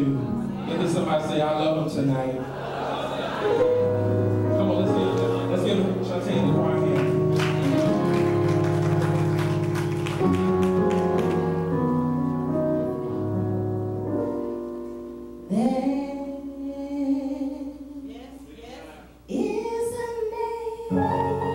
you. Look at somebody say, I love him tonight. Come on, let's give let's get Jonte in the choir here. There yes, name.